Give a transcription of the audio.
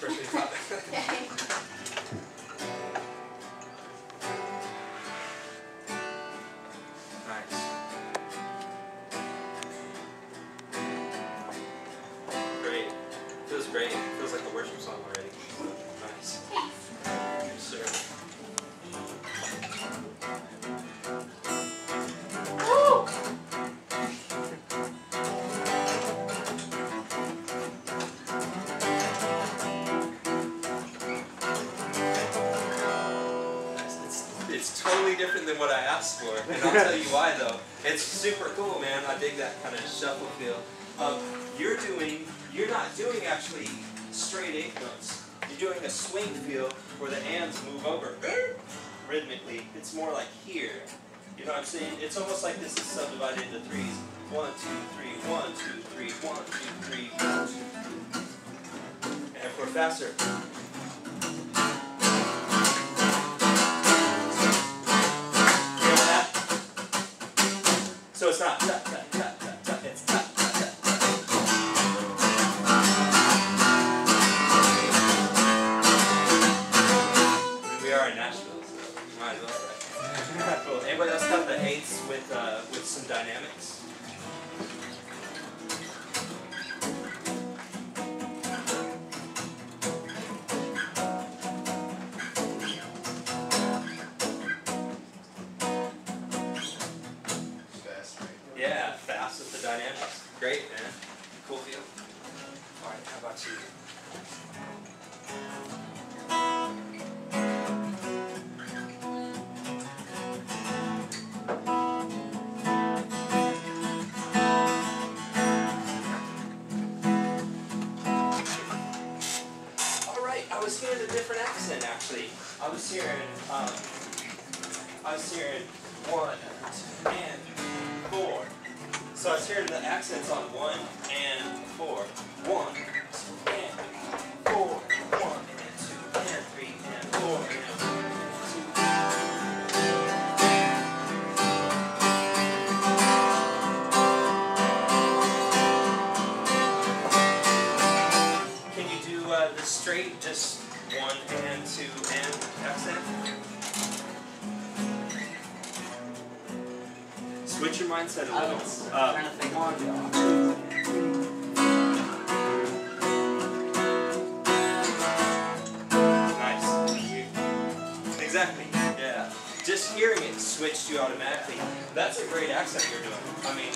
that. nice. Great. Feels great. Feels like a worship different than what I asked for, and I'll tell you why though. It's super cool, man. I dig that kind of shuffle feel. Um, you're doing, you're not doing actually straight eighth notes. You're doing a swing feel where the hands move over rhythmically. It's more like here. You know what I'm saying? It's almost like this is subdivided into threes. One, two, three, one, two, three, one, two, three, one, two, three. And if we're faster. With uh, with some dynamics? Fast, right? Yeah, fast with the dynamics. Great, man. Cool feel. All right, how about you? Was hearing a different accent actually. I was hearing, um, I was hearing one and four. So I was hearing the accents on one straight, just one and two and accent? Switch your mindset a little. was Uh, trying to think Nice. Exactly. Yeah. Just hearing it switched you automatically. That's a great accent you're doing. I mean,